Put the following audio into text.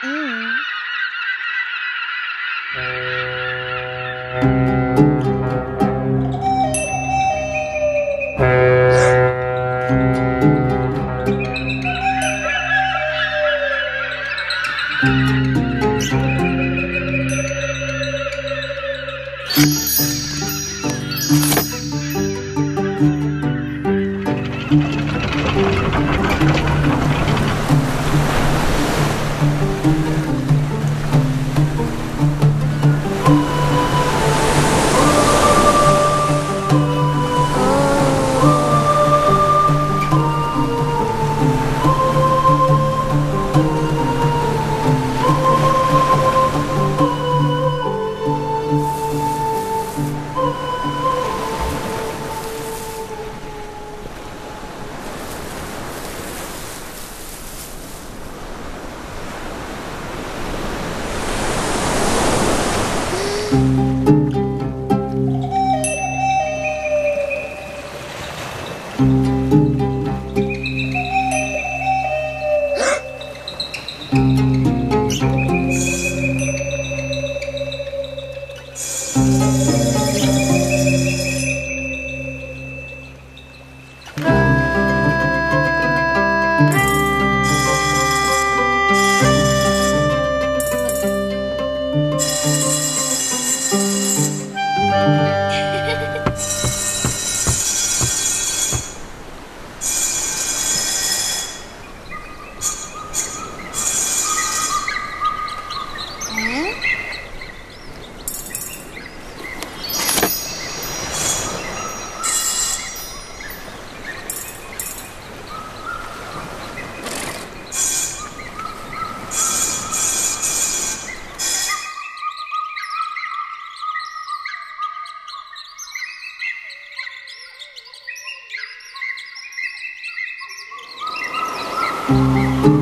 嗯。Música Música